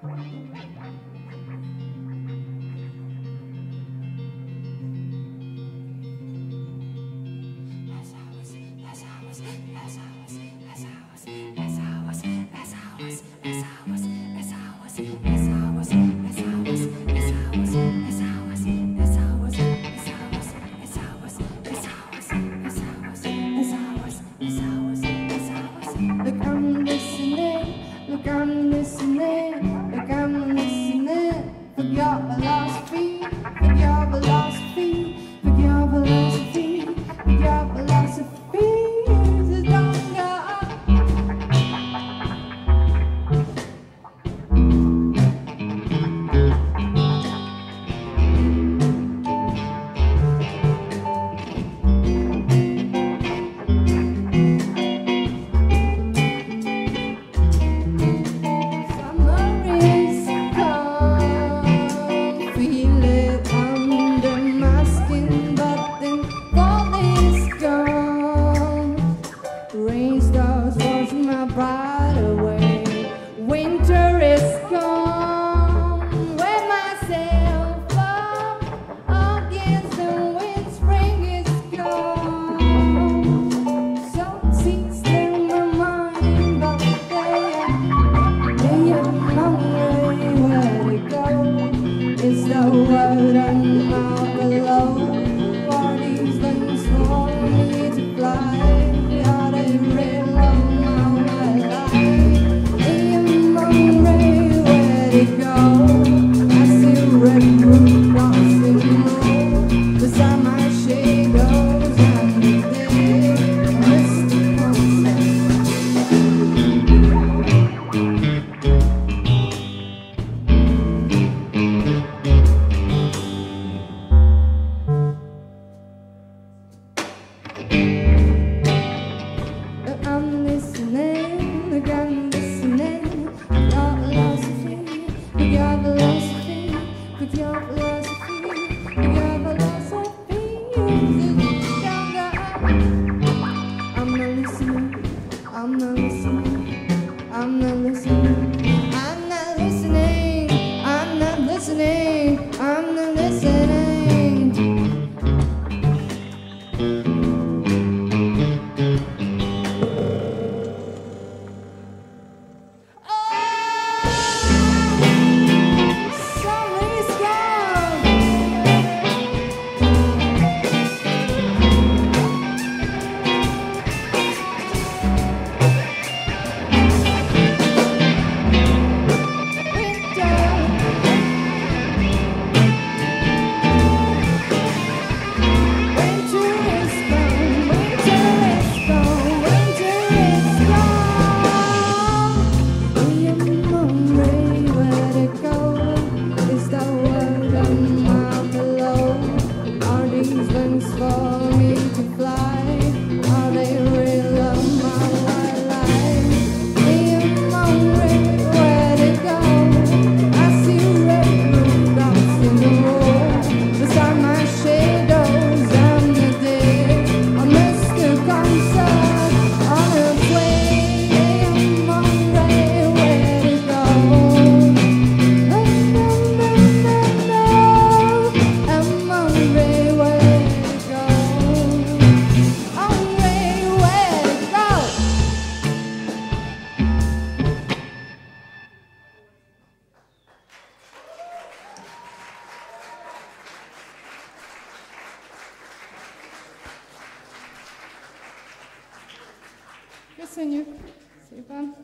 As hours, as hours, as hours, as hours, as hours. my bride away. Winter. Köszönjük szépen!